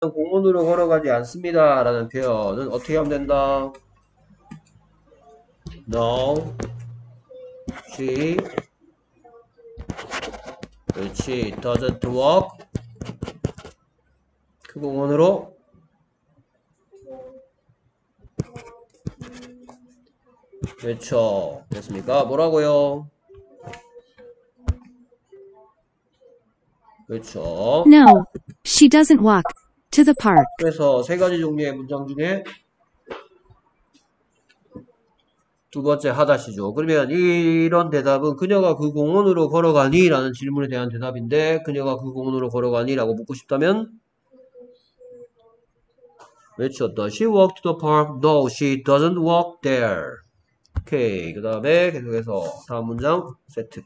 공원으로 걸어가지 않습니다. 라는 표현은 어떻게 하면 된다? No, she, 그렇지, doesn't walk. 그 공원으로 그렇죠. 됐습니까? 뭐라고요? 그렇죠. No, she doesn't walk to the park. 그래서 세 가지 종류의 문장 중에 두 번째 하다시죠. 그러면 이런 대답은 그녀가 그 공원으로 걸어가니? 라는 질문에 대한 대답인데 그녀가 그 공원으로 걸어가니? 라고 묻고 싶다면. Does she walk to the park? No, she doesn't walk there. 오케이. 그 다음에 계속해서 다음 문장 세트.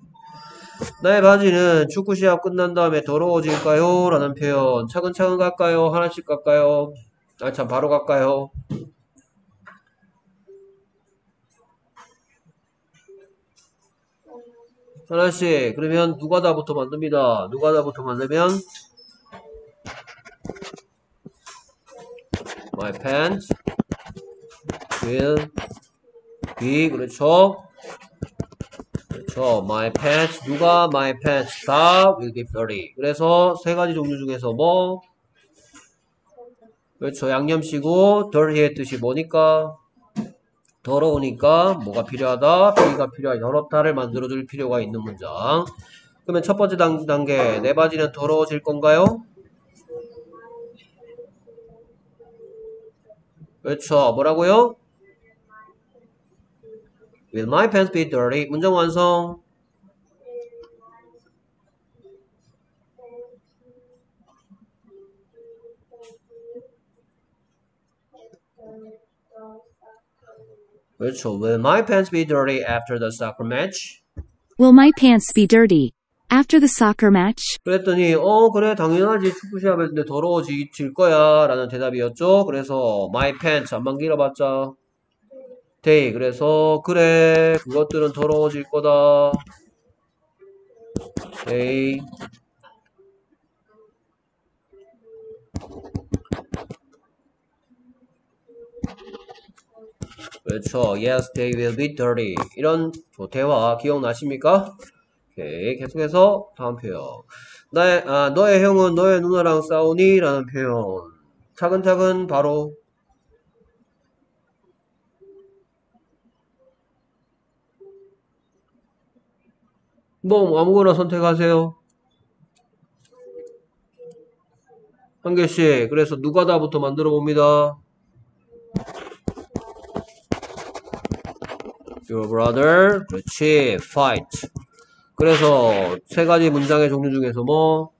나의 바지는 축구 시합 끝난 다음에 더러워질까요? 라는 표현. 차근차근 갈까요? 하나씩 갈까요? 아, 참, 바로 갈까요? 하나씩. 그러면 누가 다부터 만듭니다. 누가 다부터 만들면 My pants will be 그렇죠. 그렇죠. My pants 누가 my pants 다 will be dirty. 그래서 세 가지 종류 중에서 뭐 그렇죠. 양념시고 dirty의 뜻이 뭐니까 더러우니까 뭐가 필요하다? be가 필요하다. 더럽다를 만들어줄 필요가 있는 문장. 그러면 첫 번째 단, 단계 내 바지는 더러워질 건가요? 그렇죠. 뭐라고요? Will my pants be dirty? 문장 완성. 그렇죠. Will my pants be dirty after the soccer match? Will my pants be dirty after the soccer match? 그랬더니 어 그래 당연하지 축구 때 더러워질 거야 라는 대답이었죠. 그래서 my pants 안만 길어봤자 they 그래서 그래 그것들은 더러워질 거다. they 그렇죠. Yes, they will be dirty. 이런 대화 기억나십니까? 오케이. 계속해서 다음 표현. 나의, 아, 너의 형은 너의 누나랑 싸우니? 라는 표현. 차근차근 바로. 뭐, 아무거나 선택하세요. 한 개씩. 그래서 누가 다부터 만들어 봅니다. Your brother. 그렇지. Fight. 그래서 세 가지 문장의 종류 중에서 뭐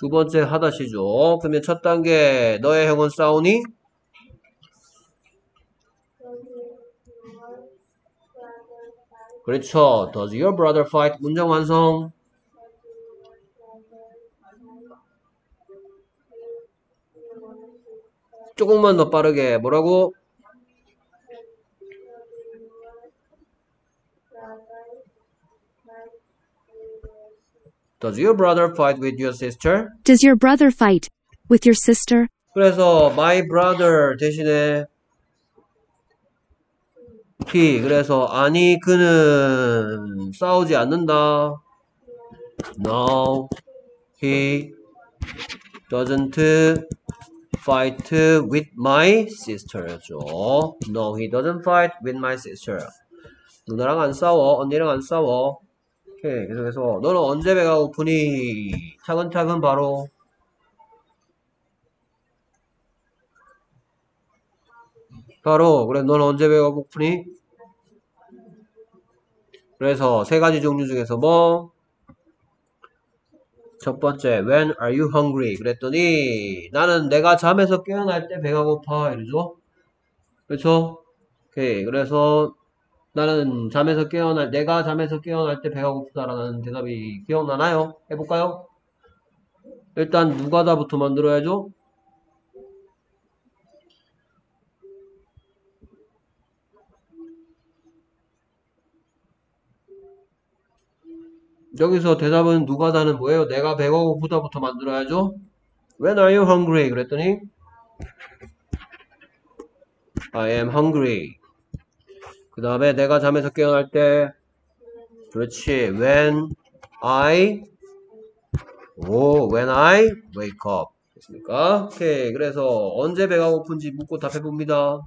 두 번째 하다시죠. 그러면 첫 단계 너의 형은 싸우니? 그렇죠. Does your brother fight? 문장 완성. 조금만 더 빠르게 뭐라고? Does your brother fight with your sister? Does your brother fight with your sister? 그래서 my brother 대신에 he 그래서 아니 그는 싸우지 않는다. No, he doesn't fight with my sister죠. No, he doesn't fight with my sister. 누나랑 안 싸워, 언니랑 안 싸워. 오케이, 계속해서 너는 언제 배가 고프니? 차근차근 바로 바로 그래 너는 언제 배가 고프니? 그래서 세 가지 종류 중에서 뭐? 첫 번째, when are you hungry? 그랬더니 나는 내가 잠에서 깨어날 때 배가 고파 이러죠. 그렇죠? 오케이. 그래서 나는 잠에서 깨어날 내가 잠에서 깨어날 때 배가 고프다라는 대답이 기억나나요? 해볼까요? 일단 누가다부터 만들어야죠. 여기서 대답은 누가 다는 뭐예요? 내가 배고고프다부터 만들어야죠. When are you hungry? 그랬더니 I am hungry. 그 다음에 내가 잠에서 깨어날 때 그렇지. When I 오, when I wake up. 됐습니까? 오케이. 그래서 언제 배가 고픈지 묻고 답해봅니다.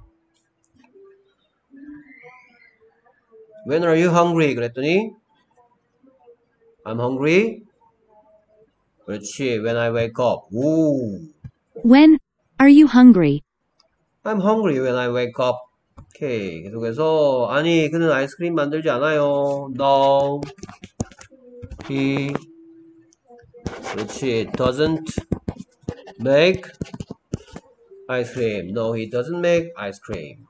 When are you hungry? 그랬더니 I'm hungry. 그렇지. When I wake up. 오. When are you hungry? I'm hungry when I wake up. 오케이. 계속해서 아니 그는 아이스크림 만들지 않아요. No. He 그렇지. Doesn't make ice cream. No, he doesn't make ice cream.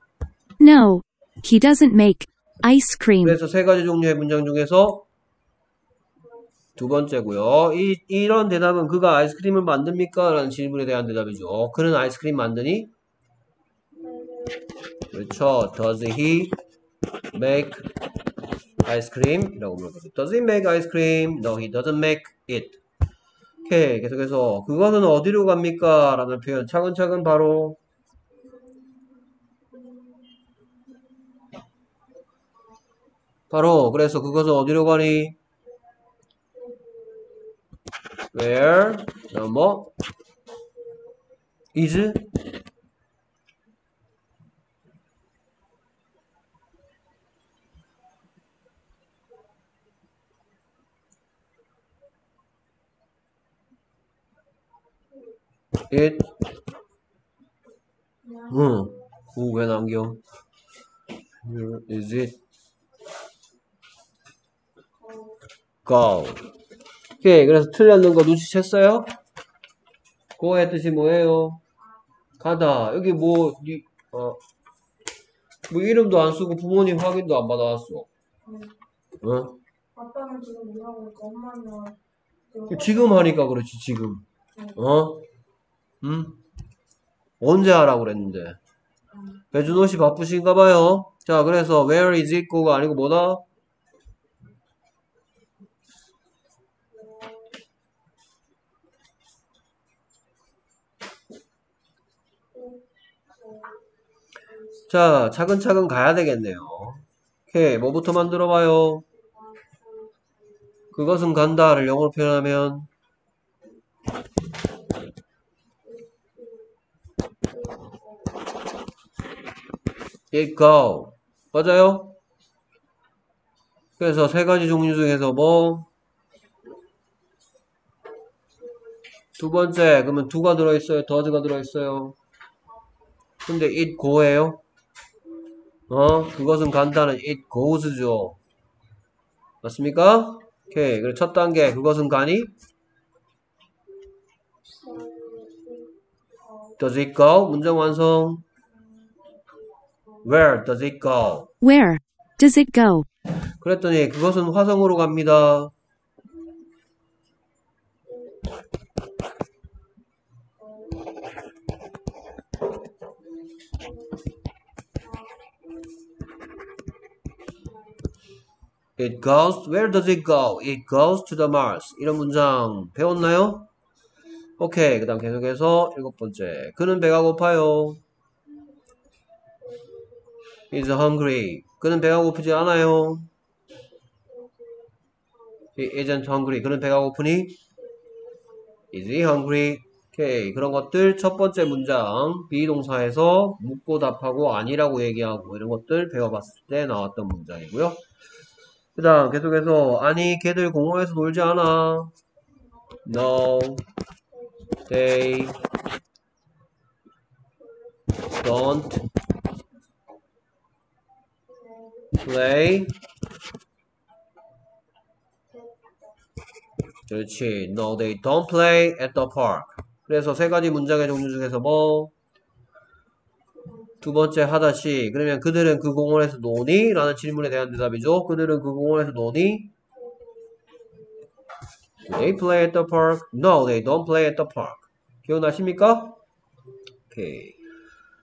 No, he doesn't make ice cream. 그래서 세 가지 종류의 문장 중에서 두 번째고요. 이, 이런 대답은 그가 아이스크림을 만듭니까? 라는 질문에 대한 대답이죠. 그는 아이스크림 만드니? 그렇죠. Does he make ice cream? 이라고 물어보죠. Does he make ice cream? No, he doesn't make it. 오케이. 계속해서 그것은 어디로 갑니까? 라는 표현 차근차근 바로 바로 그래서 그것은 어디로 가니? Where? 다음 뭐? Is? It? 응. 오, 왜 안경? Where is it? go. 오케이. 그래서 틀렸는 거 눈치챘어요? go의 뜻이 뭐예요? 가다. 여기 뭐, 니, 어, 뭐 이름도 안 쓰고 부모님 확인도 안 받아왔어. 어? 아빠는 지금 일하고 있고 엄마는 지금 지금 하니까 그렇지, 지금. 어? 응? 언제 하라고 그랬는데. 배준호 씨 바쁘신가 봐요. 자, 그래서 where is it go가 아니고 뭐다? 자, 차근차근 가야 되겠네요. 오케이, 뭐부터 만들어 봐요? 그것은 간다를 영어로 표현하면 it go 맞아요? 그래서 세 가지 종류 중에서 뭐 두 번째 그러면 두가 들어있어요 does가 들어있어요 근데 it go예요 어? 그것은 간다는 it goes죠. 맞습니까? 오케이. 그리고 첫 단계 그것은 가니 does it go? 문장 완성. Where does it go? Where does it go? 그랬더니 그것은 화성으로 갑니다. It goes, where does it go? It goes to the Mars. 이런 문장 배웠나요? 오케이. 그 다음 계속해서 일곱 번째. 그는 배가 고파요. He's hungry. 그는 배가 고프지 않아요. He isn't hungry. 그는 배가 고프니? Is he hungry? 오케이. 그런 것들 첫 번째 문장 비동사에서 묻고 답하고 아니라고 얘기하고 이런 것들 배워봤을 때 나왔던 문장이고요. 그 다음 계속해서 아니 걔들 공원에서 놀지 않아. No. They don't play 그렇지. No, they don't play at the park. 그래서 세 가지 문장의 종류 중에서 뭐? 두 번째 하다시 그러면 그들은 그 공원에서 노니? 라는 질문에 대한 대답이죠. 그들은 그 공원에서 노니? Do they play at the park? No, they don't play at the park. 기억나십니까? 오케이.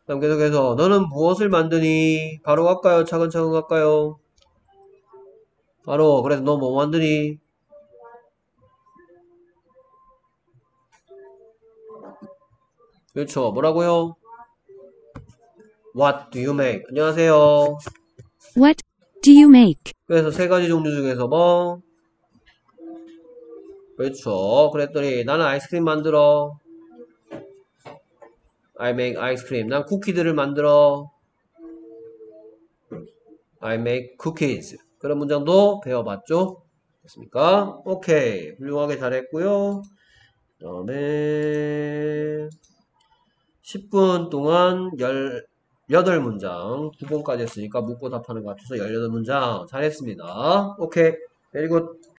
다음 계속해서 너는 무엇을 만드니? 바로 갈까요? 차근차근 갈까요? 바로 그래서 너 뭐 만드니? 그렇죠. 뭐라고요? What do you make? 안녕하세요. What do you make? 그래서 세 가지 종류 중에서 뭐? 그렇죠. 그랬더니 나는 아이스크림 만들어. I make ice cream. 난 쿠키들을 만들어. I make cookies. 그런 문장도 배워봤죠? 됐습니까? 오케이. 훌륭하게 잘했고요. 그 다음에 10분 동안 18문장 9번까지 했으니까 묻고 답하는 것 같아서 18문장 잘했습니다. 오케이. good.